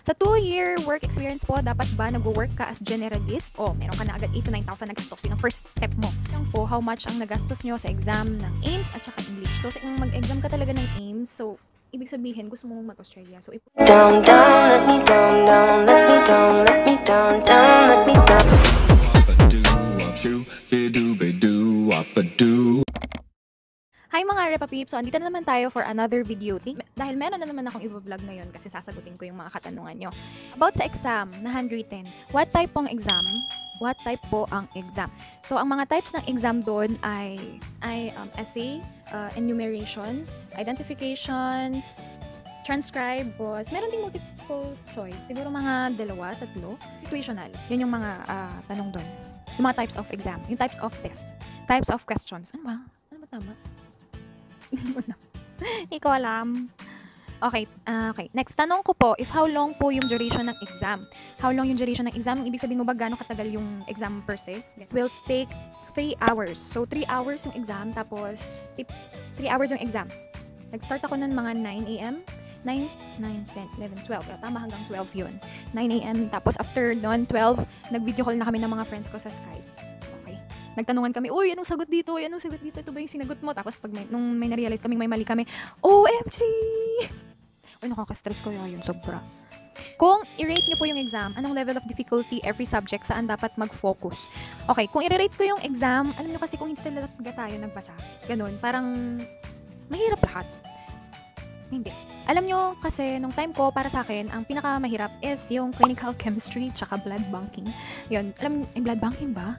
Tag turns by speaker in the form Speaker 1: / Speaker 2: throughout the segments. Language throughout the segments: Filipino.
Speaker 1: Sa 2-year work experience po, dapat ba nag-work ka as generalist? O, meron ka na agad 8 to 9,000 nagastos. Yun ang first step mo. Yan po, how much ang nagastos nyo sa exam ng AIMS at saka English. So, kung mag-exam ka talaga ng AIMS, so, ibig sabihin, gusto mo mag-Australia. So, ip-
Speaker 2: Down, down, let me down, down, let me down, let me down, down, let me down.
Speaker 1: Hi mga Repa Peeps! So, andito na naman tayo for another video. Dahil meron na naman akong i-vlog ngayon kasi sasagutin ko yung mga katanungan nyo. About sa exam na handwritten, what type pong exam? What type po ang exam? So, ang mga types ng exam doon ay, ay um, essay, uh, enumeration, identification, transcribe, boss. Meron ding multiple choice. Siguro mga dalawa, tatlo. Situational. Yun yung mga ah, tanong doon. Yung mga types of exam. Yung types of test. Types of questions. Ano ba? Ano ba tama? Hindi ko alam. Okay, ah, okay. Next, tanong ko po, if how long po yung duration ng exam? How long yung duration ng exam? Ibig sabihin mo ba gaano katagal yung exam per se? Will take 3 hours. So, 3 hours yung exam, tapos 3 hours yung exam. Nag-start ako nun mga 9 a.m. 9, 9, 10, 11, 12. Yeah, tama hanggang 12 yun. 9 a.m. Tapos after nun, 12, nag-video call na kami ng mga friends ko sa Skype. Okay. Nagtanungan kami, uy, anong sagot dito? Uy, anong sagot dito? Ito ba yung sinagot mo? Tapos pag may, nung may na-realize kaming may mali kami, OMG! Uy, nakaka-stress ko yun, sobra. Kung i-rate nyo po yung exam, anong level of difficulty every subject, saan dapat mag-focus? Okay, kung i-rate ko yung exam, alam nyo kasi kung hindi talaga tayo nagbasa, ganun, parang mahirap lahat. Hindi. Alam nyo kasi, nung time ko, para sa akin, ang pinakamahirap is yung clinical chemistry tsaka blood banking. Yun, alam, yung blood banking ba?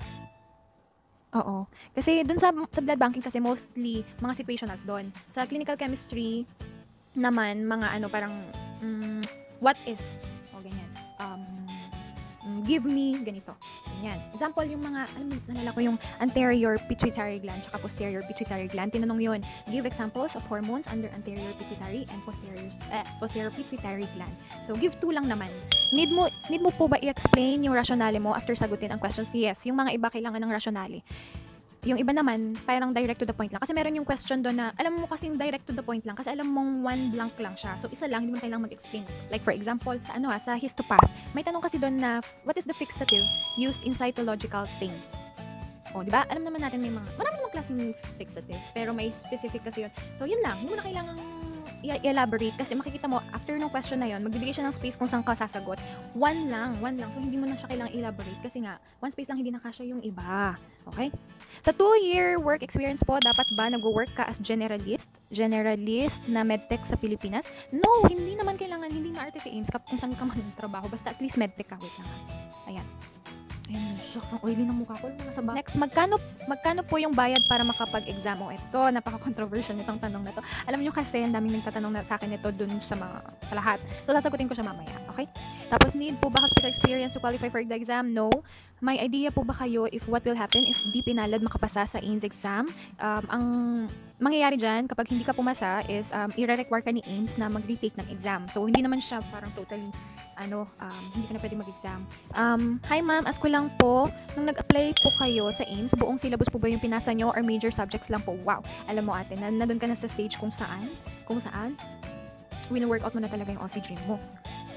Speaker 1: Oo. Kasi dun sa, sa blood banking kasi mostly mga situationals doon. Sa clinical chemistry naman, mga ano, parang, mm, what is? O, ganyan. Um, mm, give me ganito. Ganyan. Example, yung mga, mo, nalala ko yung anterior pituitary gland tsaka posterior pituitary gland. Tinanong yun, give examples of hormones under anterior pituitary and posterior, eh, posterior pituitary gland. So, give two lang naman. Need mo, need mo po ba i-explain yung rationale mo after sagutin ang questions? Yes. Yung mga iba kailangan ng rationale. Yung iba naman, parang direct to the point lang. Kasi meron yung question doon na, alam mo kasing direct to the point lang. Kasi alam mong one blank lang siya. So, isa lang, hindi mo na kailangang mag-explain. Like, for example, sa ano ha, sa histopath, may tanong kasi doon na, what is the fixative used in cytological stain? O, di ba? Alam naman natin may mga, marami namang klaseng fixative. Pero may specific kasi yun. So, yun lang. Hindi mo na kailangang i- elaborate kasi makikita mo after ng question na yon magbibigay siya ng space kung saan ka sasagot one lang one lang so hindi mo na siya kailangang elaborate kasi nga one space lang hindi nakasya yung iba okay sa 2-year work experience po, dapat ba nag-work ka as generalist? Generalist na medtech sa Pilipinas? No, hindi naman kailangan, hindi na RTT Ames kap kung saan ka man trabaho. Basta at least medtech ka. Wait lang ha. Ayan. Shucks, ang oily ng mukha ko. Nasa ba- Next, magkano, magkano po yung bayad para makapag-exam? O ito, napaka-controversial nitong tanong na to. Alam nyo kasi, ang daming nagtatanong na sa akin ito dun sa mga, sa lahat. So, sasagutin ko siya mamaya, okay? Tapos, need po ba hospital experience to qualify for the exam? No. May idea po ba kayo if what will happen if di pinalad makapasa sa AIMS exam? Um, ang mangyayari dyan, kapag hindi ka pumasa, is um, i-require ka ni AIMS na mag-retake ng exam. So, hindi naman siya parang totally, ano, um, hindi ka na pwede mag-exam. Um, hi ma'am, ask ko lang po, nung nag-apply po kayo sa AIMS, buong syllabus po ba yung pinasa nyo or major subjects lang po? Wow, alam mo ate, na, nandun ka na sa stage kung saan, kung saan, wino-workout mo na talaga yung OC dream mo.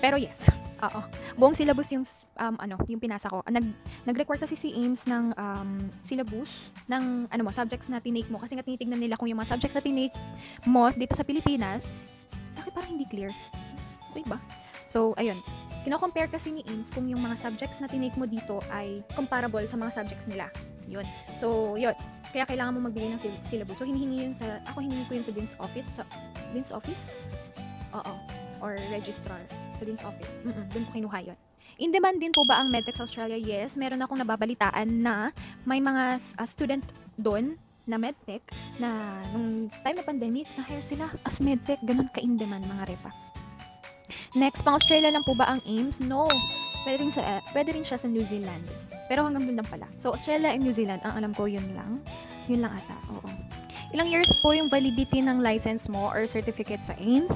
Speaker 1: Pero yes, oo. Buong syllabus yung um, ano, yung pinasa ko. Nag nag-require kasi si AIMS ng um, syllabus ng ano mo, subjects na tinake mo kasi nga tinitingnan nila kung yung mga subjects na tinake mo dito sa Pilipinas, bakit parang hindi clear? Wait ba? So, ayun. Kino-compare kasi ni AIMS kung yung mga subjects na tinake mo dito ay comparable sa mga subjects nila. Yun. So, yun. Kaya kailangan mo magbigay ng syll- syllabus. So, hinihingi yun sa, ako hinihingi ko yun sa Dean's Office. Sa, Dean's Office? Oo. Or Registrar. Sa Dean's Office. Mm-mm, doon ko kinuha yun. In demand din po ba ang Medtex Australia? Yes. Meron akong nababalitaan na may mga uh, student doon na medtech na nung time na pandemic, na-hire sila as medtech. Ganun ka-in demand mga repa. Next, pang Australia lang po ba ang AIMS? No. Pwede rin, sa, eh, pwede rin siya sa New Zealand. Pero hanggang doon lang pala. So, Australia and New Zealand, ang alam ko yun lang. Yun lang ata. Oo. Ilang years po yung validity ng license mo or certificate sa AIMS?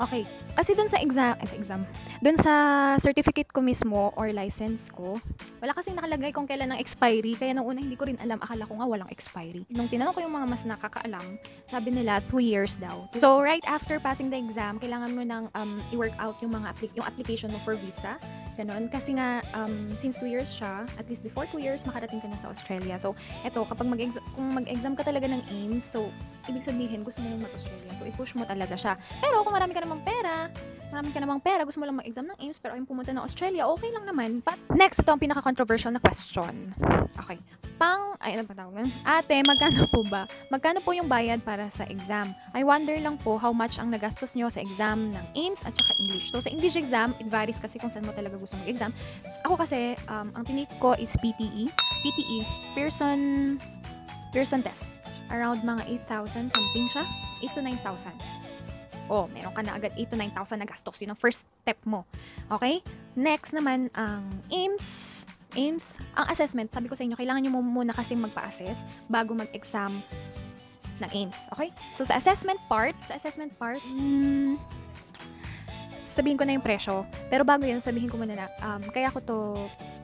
Speaker 1: Okay. Kasi dun sa exam, eh, sa exam, dun sa certificate ko mismo or license ko, wala kasing nakalagay kung kailan ang expiry. Kaya nung una hindi ko rin alam, akala ko nga walang expiry. Nung tinanong ko yung mga mas nakakaalam, sabi nila 2 years daw. So right after passing the exam, kailangan mo nang um, i-work out yung mga appli- yung application mo for visa. Ganon. Kasi nga, um, since 2 years siya, at least before 2 years, makarating ka na sa Australia. So, eto, kapag mag kung mag-exam ka talaga ng AIMS, so, ibig sabihin, gusto mo mag-Australia. So, i-push mo talaga siya. Pero kung marami ka namang pera, marami ka namang pera, gusto mo lang mag-exam ng AIMS, pero ayaw pumunta ng Australia, okay lang naman. But, next, ito ang pinaka-controversial na question. Okay. Pang, ay, ano pa tawag nun? Ate, magkano po ba? Magkano po yung bayad para sa exam? I wonder lang po how much ang nagastos nyo sa exam ng AIMS at saka English. So, sa English exam, it varies kasi kung saan mo talaga gusto mag-exam. Ako kasi, um, ang tinik ko is PTE. PTE, Pearson, Pearson test. Around mga 8,000 something siya. 8 to 9,000. Oh, meron ka na agad 8 to 9,000 na gastos. Yun ang first step mo. Okay? Next naman, ang AIMS. AIMS, ang assessment, sabi ko sa inyo, kailangan nyo mu- muna kasi magpa-assess bago mag-exam ng AIMS. Okay? So, sa assessment part, sa assessment part, hmm, sabihin ko na yung presyo. Pero bago yun, sabihin ko muna na, um, kaya ko to,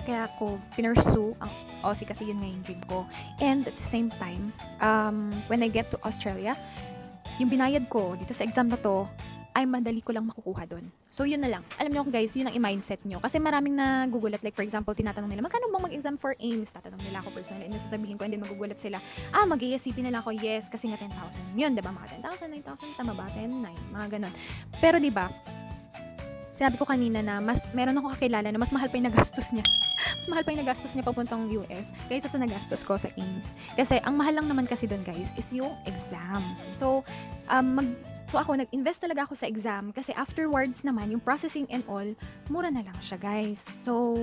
Speaker 1: kaya ko pinursue ang Aussie kasi yun nga yung dream ko. And at the same time, um, when I get to Australia, yung binayad ko dito sa exam na to, ay madali ko lang makukuha doon. So, yun na lang. Alam niyo guys, yun ang i-mindset nyo. Kasi maraming nagugulat. Like, for example, tinatanong nila, magkano bang mag-exam for AIMS? Tatanong nila ako personally. And sasabihin ko, and then magugulat sila, ah, mag-ESCP na lang ako. Yes, kasi nga 10,000. Yun, diba? Mga 10,000, 9,000, tama ba? 10, 9, mga ganun. Pero, diba, sinabi ko kanina na mas meron ako kakilala na mas mahal pa yung nagastos niya. mas mahal pa yung nagastos niya papuntang US kaysa sa nagastos ko sa AIMS. Kasi ang mahal lang naman kasi doon guys is yung exam. So, um, mag, so ako nag-invest talaga ako sa exam kasi afterwards naman yung processing and all, mura na lang siya guys. So,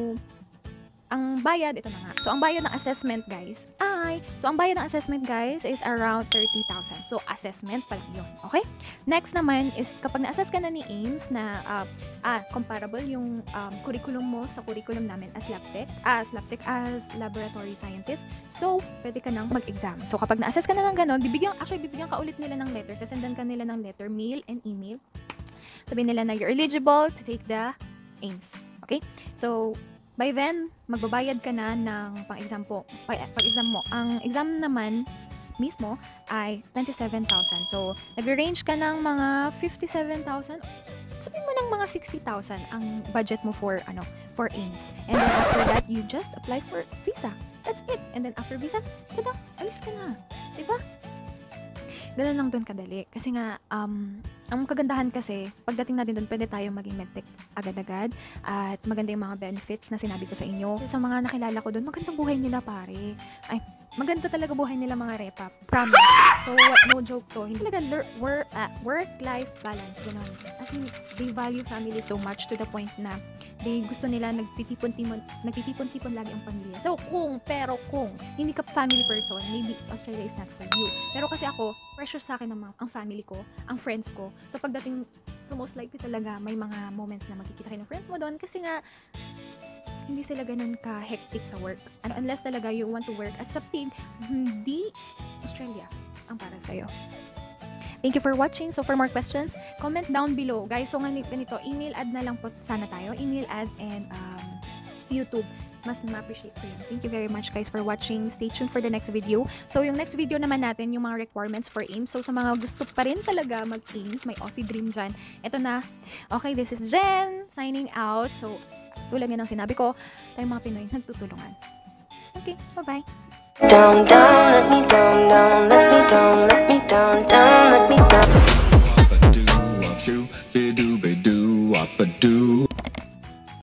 Speaker 1: ang bayad, ito na nga. So, ang bayad ng assessment, guys, ay, so, ang bayad ng assessment, guys, is around 30,000. So, assessment pa lang yun. Okay? Next naman is, kapag na-assess ka na ni AIMS na, ah, ah, comparable yung um, curriculum mo sa curriculum namin as LabTech, as LabTech, as laboratory scientist, so, pwede ka nang mag-exam. So, kapag na-assess ka na ng ganon, bibigyan, actually, bibigyan ka ulit nila ng letter, sasendan ka nila ng letter, mail and email. Sabihin nila na you're eligible to take the AIMS. Okay? So, by then, magbabayad ka na ng pang-exam po, pa- pag-exam mo. Ang exam naman mismo ay 27,000. So, nag-range ka ng mga 57,000. Sabihin mo ng mga 60,000 ang budget mo for ano, for AIMS. And then after that, you just apply for visa. That's it. And then after visa, tada, alis ka na. Diba? Ganun lang doon kadali. Kasi nga, um, ang kagandahan kasi, pagdating natin doon, pwede tayo maging medtech agad-agad at maganda yung mga benefits na sinabi ko sa inyo. Sa mga nakilala ko doon, magandang buhay nila pare. Ay, maganda talaga buhay nila mga repa. Promise. So, no joke to. Hindi talaga work, ah, work-life balance. Ganun. As in, they value family so much to the point na they gusto nila nagtitipon-tipon, nagtitipon-tipon lagi ang pamilya. So, kung, pero kung, hindi ka family person, maybe Australia is not for you. Pero kasi ako, pressure sa akin ang, mga- ang family ko, ang friends ko. So, pagdating, so most likely talaga, may mga moments na magkikita kayo ng friends mo doon kasi nga, hindi sila ganun ka-hectic sa work. And unless talaga you want to work as a pig, hindi Australia ang para sa'yo. Thank you for watching. So for more questions, comment down below. Guys, so nga ganito, email ad na lang po sana tayo. Email ad and um, YouTube. Mas ma-appreciate ko yun. Thank you very much guys for watching. Stay tuned for the next video. So yung next video naman natin, yung mga requirements for AIMS. So sa mga gusto pa rin talaga mag-AIMS, may Aussie Dream dyan. Ito na. Okay, this is Jen signing out. So tulad nga ng sinabi ko, tayong mga Pinoy nagtutulungan. Okay, bye-bye.
Speaker 2: Down, down, let me down, down, let me down, let me down, down, let me down.
Speaker 3: Wap a doo wop shoo,